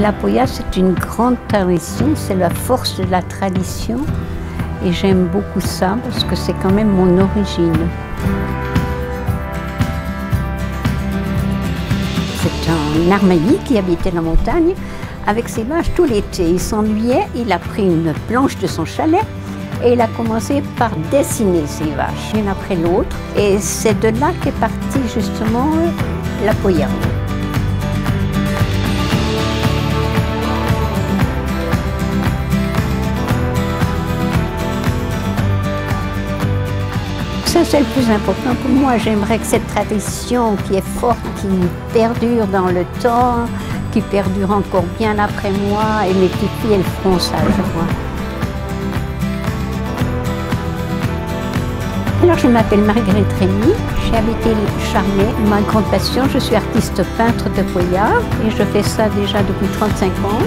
La Poya, c'est une grande tradition, c'est la force de la tradition. Et j'aime beaucoup ça parce que c'est quand même mon origine. C'est un Armailly qui habitait la montagne avec ses vaches tout l'été. Il s'ennuyait, il a pris une planche de son chalet et il a commencé par dessiner ses vaches, l'une après l'autre. Et c'est de là qu'est partie justement la Poya. C'est le plus important pour moi. J'aimerais que cette tradition qui est forte, qui perdure dans le temps, qui perdure encore bien après moi, et mes petites filles, elles feront ça, je crois. Alors, je m'appelle Marguerite Rémy, j'ai habité Charmé. Ma grande passion, je suis artiste peintre de Poya et je fais ça déjà depuis 35 ans.